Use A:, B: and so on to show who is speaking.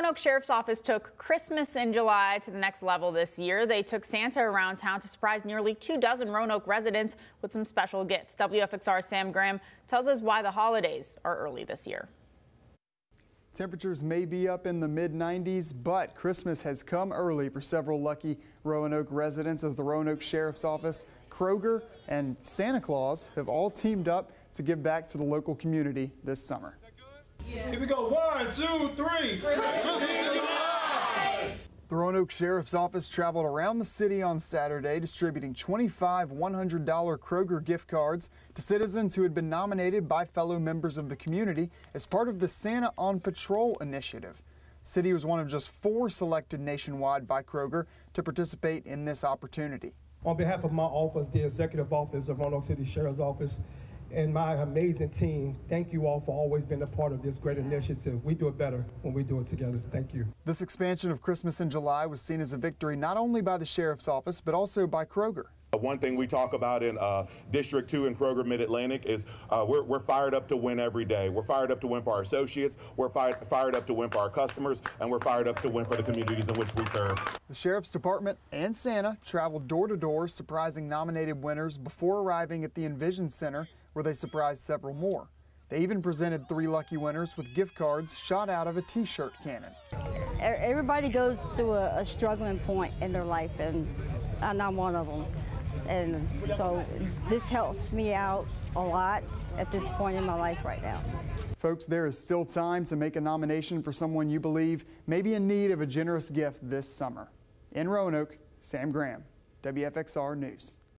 A: Roanoke Sheriff's Office took Christmas in July to the next level this year. They took Santa around town to surprise nearly two dozen Roanoke residents with some special gifts. WFXR Sam Graham tells us why the holidays are early this year.
B: Temperatures may be up in the mid 90s, but Christmas has come early for several lucky Roanoke residents as the Roanoke Sheriff's Office, Kroger, and Santa Claus have all teamed up to give back to the local community this summer.
C: Here we go. One, two, three.
B: The Roanoke Sheriff's Office traveled around the city on Saturday distributing 25 $100 Kroger gift cards to citizens who had been nominated by fellow members of the community as part of the Santa on Patrol initiative. City was one of just four selected nationwide by Kroger to participate in this opportunity.
D: On behalf of my office, the Executive Office of Roanoke City Sheriff's Office, and my amazing team. Thank you all for always being a part of this great initiative. We do it better when we do it together. Thank you.
B: This expansion of Christmas in July was seen as a victory not only by the Sheriff's Office, but also by Kroger.
E: One thing we talk about in uh, District 2 in Kroger Mid Atlantic is uh, we're, we're, fired up to win every day. We're fired up to win for our associates, we're fired, fired up to win for our customers, and we're fired up to win for the communities in which we serve.
B: The Sheriff's Department and Santa traveled door to door, surprising nominated winners before arriving at the Envision Center, where they surprised several more. They even presented three lucky winners with gift cards shot out of a t shirt cannon.
F: Everybody goes through a, a struggling point in their life, and I'm one of them. And so this helps me out a lot at this point in my life right now.
B: Folks, there is still time to make a nomination for someone you believe may be in need of a generous gift this summer. In Roanoke, Sam Graham, WFXR News.